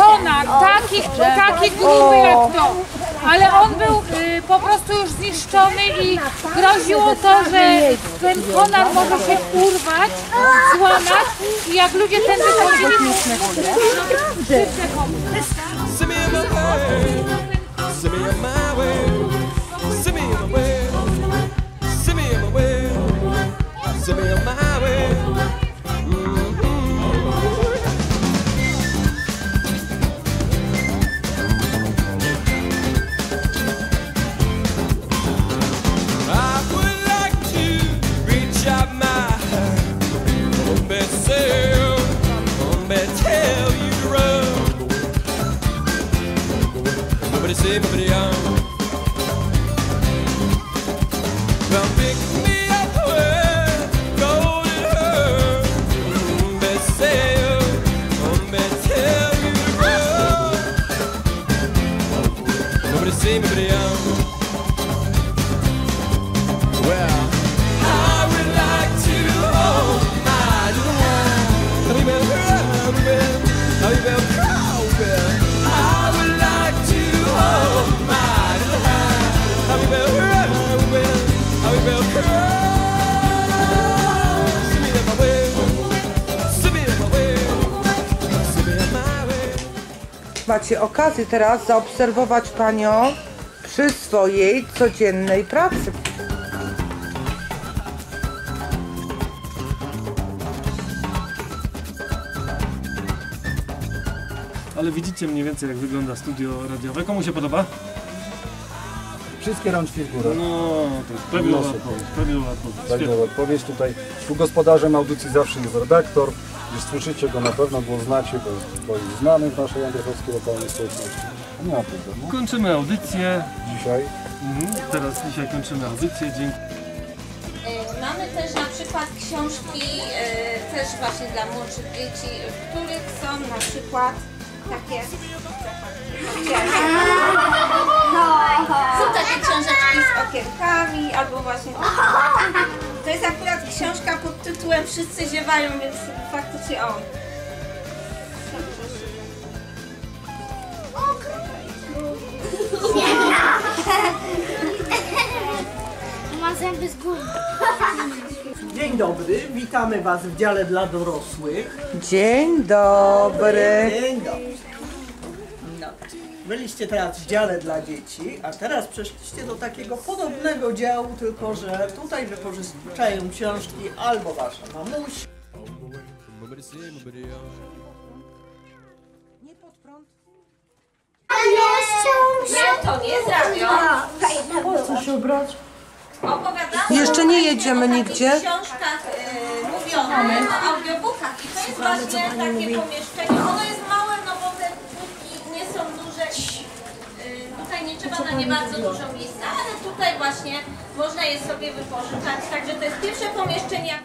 Konar, taki, taki gruby jak to. Ale on był y, po prostu już zniszczony i groziło to, że ten konar może się urwać, złamać i jak ludzie tędy chodzili, Send me in my way. Send me in my way. To nobody on. Well, I would like to hold my little? I would like to hold my little. Macie okazję teraz zaobserwować Panią przy swojej codziennej pracy. Ale widzicie mniej więcej jak wygląda studio radiowe. Komu się podoba? Wszystkie rączki w górę. No, to jest prawidłowa odpowiedź. Prawidłowa odpowiedź. Tak, Świetnie. no, odpowiedź tutaj. Tu gospodarzem audycji zawsze jest redaktor. Już słyszycie go na pewno, go znacie, bo jest, bo jest znany w naszej andrzejowskiej lokalnej społeczności. Nie ma problemu. Kończymy audycję. Dzisiaj Mhm. Teraz dzisiaj kończymy audycję. Dzięki. Y, Mamy też na przykład książki y, też właśnie dla młodszych dzieci, w których są na przykład takie są takie książeczki z okienkami albo właśnie to jest akurat książka pod tytułem Wszyscy ziewają, więc faktycznie on. Z gumy. Dzień dobry, witamy Was w dziale dla dorosłych. Dzień dobry. Dzień dobry. No. Byliście teraz w dziale dla dzieci, a teraz przeszliście do takiego podobnego działu, tylko że tutaj wypożyczają książki albo Wasza mamuś. Nie pod prąd. Nie, to nie zrobią. Opowiadamy Jeszcze nie jedziemy o takich nigdzie. książkach y, mówionych, o audiobookach i to jest właśnie takie pomieszczenie. Ono jest małe, no bo te płytki nie są duże i y, tutaj nie trzeba na nie bardzo dużo miejsca, ale tutaj właśnie można je sobie wypożyczać. Także to jest pierwsze pomieszczenie.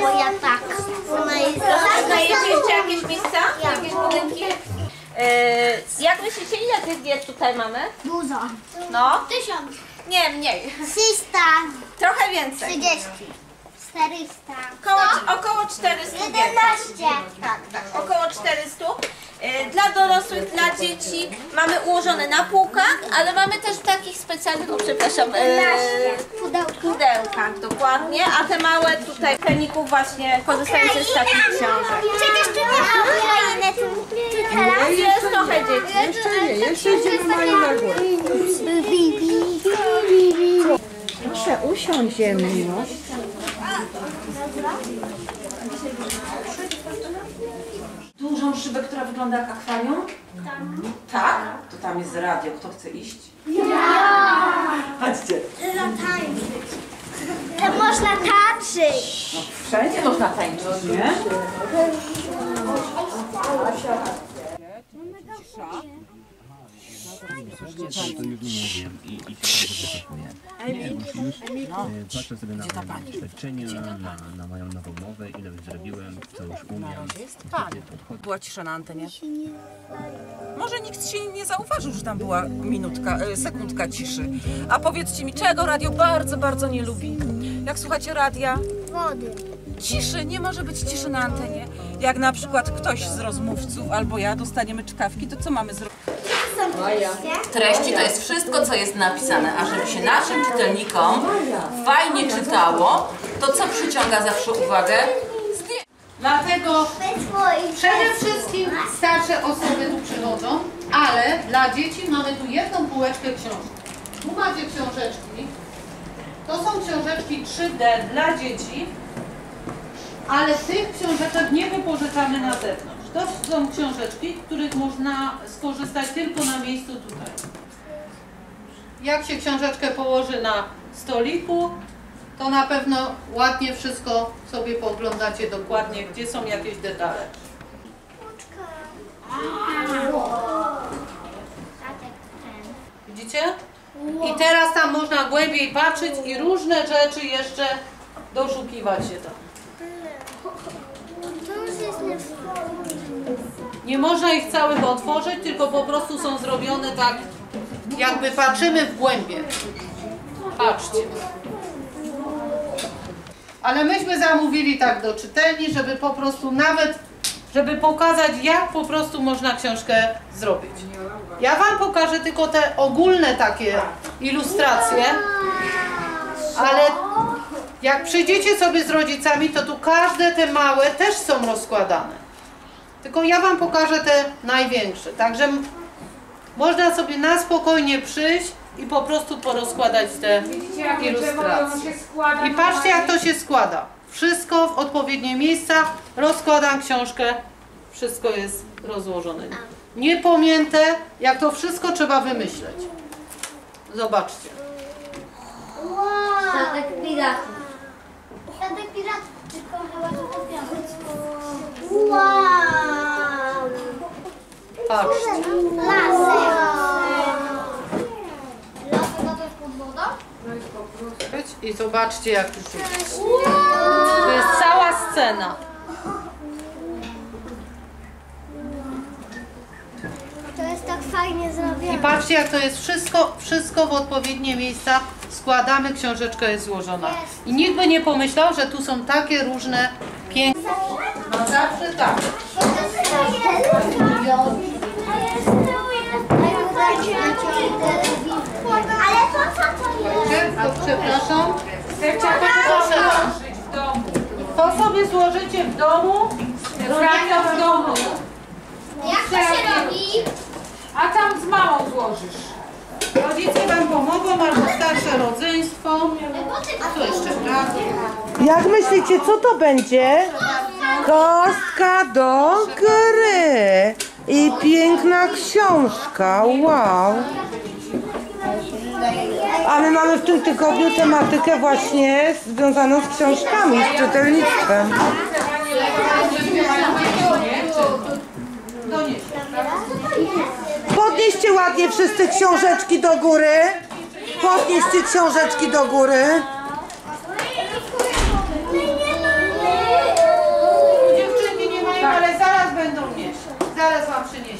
Bo ja tak. Ona jest Znajecie jeszcze jakieś miejsca? Jakieś budynki? E, jak myślicie, ile tych diet tutaj mamy? dużo. No, Tysiąc. nie, mniej. 300. Trochę więcej. 30. 400. Około, około 400 diet. 11. Tak, tak, około 400. Dla dorosłych, dla dzieci. Mamy ułożone na półkach, ale mamy też w takich specjalnych, o przepraszam, e, pudełkach dokładnie, a te małe tutaj peników właśnie korzystające z takich książek. Przecież tu nie ma Ukrainy, tu, tu teraz? Jest trochę dzieci. Jeszcze nie, jeszcze idziemy mają na górę. Proszę no. Dużą szybę, która wygląda jak akwarium? Tak. To tam jest radio. Kto chce iść? Chodźcie. To można tańczyć. Wszędzie można tańczyć, nie? Patrzę sobie na moje doświadczenia, na, na moją nową mowę, ile już zrobiłem, co już umiem. Była cisza na antenie. Może nikt się nie zauważył, że tam była minutka, e, sekundka ciszy. A powiedzcie mi, czego radio bardzo, bardzo nie lubi? Jak słuchacie radia? Wody. Ciszy, nie może być ciszy na antenie. Jak na przykład ktoś z rozmówców albo ja dostaniemy czkawki, to co mamy zrobić? Treści to jest wszystko, co jest napisane, a żeby się naszym czytelnikom fajnie czytało, to co przyciąga zawsze uwagę? Zdję- Dlatego przede wszystkim starsze osoby tu przychodzą, ale dla dzieci mamy tu jedną półeczkę książek. Tu macie książeczki. To są książeczki 3D dla dzieci, ale tych książeczek nie wypożyczamy na zewnątrz. To są książeczki, których można skorzystać tylko na miejscu tutaj. Jak się książeczkę położy na stoliku, to na pewno ładnie wszystko sobie pooglądacie dokładnie, gdzie są jakieś detale. Widzicie? I teraz tam można głębiej patrzeć i różne rzeczy jeszcze doszukiwać się tam. To już jest nie można ich całych otworzyć, tylko po prostu są zrobione tak, jakby patrzymy w głębie. Patrzcie. Ale myśmy zamówili tak do czytelni, żeby po prostu nawet, żeby pokazać jak po prostu można książkę zrobić. Ja Wam pokażę tylko te ogólne takie ilustracje, ale jak przyjdziecie sobie z rodzicami, to tu każde te małe też są rozkładane. Tylko ja Wam pokażę te największe. Także można sobie na spokojnie przyjść i po prostu porozkładać te ilustracje. I patrzcie jak to się składa. Wszystko w odpowiednie miejsca. Rozkładam książkę. Wszystko jest rozłożone. Nie pamiętę, jak to wszystko trzeba wymyśleć. Zobaczcie. Statek piratów. Statek piratów, tylko chyba to Wow! Patrzcie. Lasy. Lasy to też pod wodą? Chodź I zobaczcie jak tu się. To jest cała scena. To jest tak fajnie I zrobione. patrzcie jak to jest wszystko, wszystko w odpowiednie miejsca składamy, książeczka jest złożona. I nikt by nie pomyślał, że tu są takie różne piękne. No zawsze tak. Ale to co to jest? Przepraszam. Proszę. To sobie złożycie w domu. Radio w domu. Jak to się robi? A tam z mamą złożysz. Rodzice wam pomogą, albo starsze rodzeństwo. Co jeszcze raz? Jak myślicie, co to będzie? Kostka do gry. I piękna książka. Wow. A my mamy w tym tygodniu tematykę właśnie związaną z książkami, z czytelnictwem. Podnieście ładnie wszyscy książeczki do góry. Podnieście książeczki do góry. Dziewczynki nie mają, ale zaraz wam przyniesie.